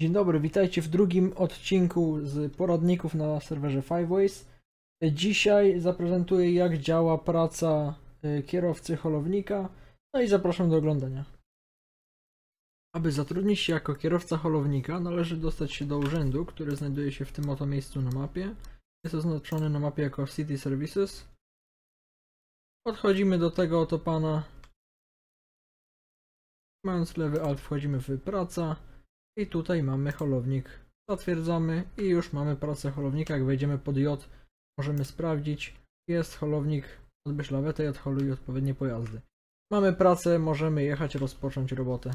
Dzień dobry, witajcie w drugim odcinku z poradników na serwerze Fiveways. Dzisiaj zaprezentuję jak działa praca y, kierowcy holownika, no i zapraszam do oglądania. Aby zatrudnić się jako kierowca holownika należy dostać się do urzędu, który znajduje się w tym oto miejscu na mapie. Jest oznaczony na mapie jako City Services. Podchodzimy do tego oto pana. Mając lewy alt wchodzimy w praca. I tutaj mamy holownik. Zatwierdzamy i już mamy pracę holownika. Jak wejdziemy pod J, możemy sprawdzić. Jest holownik, odbierz lawetę i odholuj odpowiednie pojazdy. Mamy pracę, możemy jechać, rozpocząć robotę.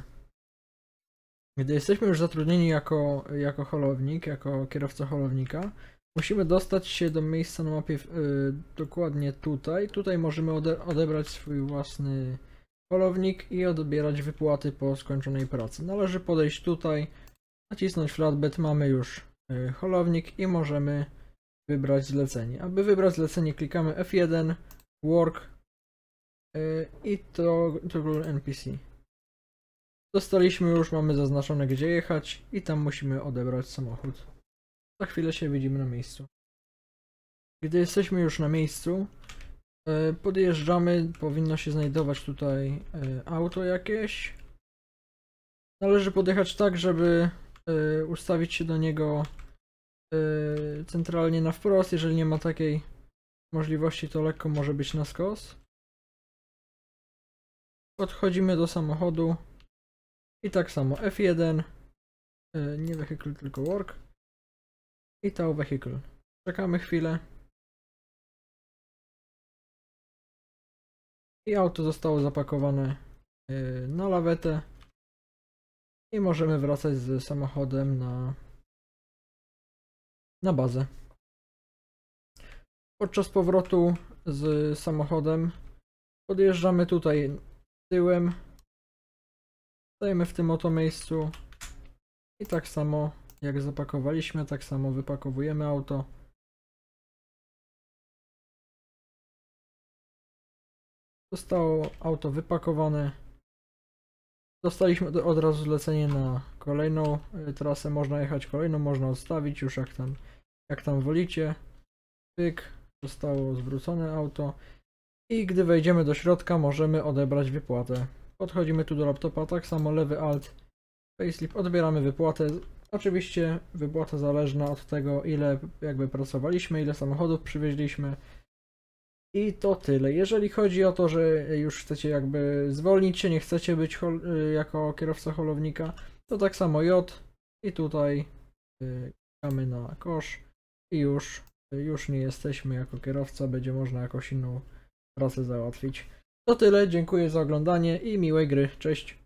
Gdy jesteśmy już zatrudnieni jako, jako holownik, jako kierowca holownika, musimy dostać się do miejsca na mapie yy, dokładnie tutaj. Tutaj możemy ode odebrać swój własny polownik i odbierać wypłaty po skończonej pracy. Należy podejść tutaj, nacisnąć flatbed, mamy już y, holownik i możemy wybrać zlecenie. Aby wybrać zlecenie klikamy F1, Work y, i to Toggle NPC. Dostaliśmy już, mamy zaznaczone gdzie jechać i tam musimy odebrać samochód. Za chwilę się widzimy na miejscu. Gdy jesteśmy już na miejscu, podjeżdżamy, powinno się znajdować tutaj e, auto jakieś. Należy podjechać tak, żeby e, ustawić się do niego centralnie na wprost. Jeżeli nie ma takiej możliwości, to lekko może być na skos. Podchodzimy do samochodu i tak samo F1, nie vehicle, tylko work i to vehicle. Czekamy chwilę. I auto zostało zapakowane y, na lawetę. I możemy wracać z samochodem na, na bazę. Podczas powrotu z samochodem podjeżdżamy tutaj tyłem. Stajemy w tym oto miejscu. I tak samo jak zapakowaliśmy, tak samo wypakowujemy auto. Zostało auto wypakowane. Dostaliśmy od razu zlecenie na kolejną y, trasę. Można jechać kolejną, można odstawić już jak tam, jak tam wolicie. Pyk, zostało zwrócone auto. I gdy wejdziemy do środka, możemy odebrać wypłatę. Podchodzimy tu do laptopa, tak samo lewy alt, facelift, odbieramy wypłatę. Oczywiście wypłata zależna od tego, ile jakby pracowaliśmy, ile samochodów przywieźliśmy. I to tyle. Jeżeli chodzi o to, że już chcecie jakby zwolnić się, nie chcecie być y, jako kierowca holownika, to tak samo J i tutaj klikamy na kosz i już, już nie jesteśmy jako kierowca, będzie można jakąś inną pracę załatwić. To tyle, dziękuję za oglądanie i miłej gry. Cześć!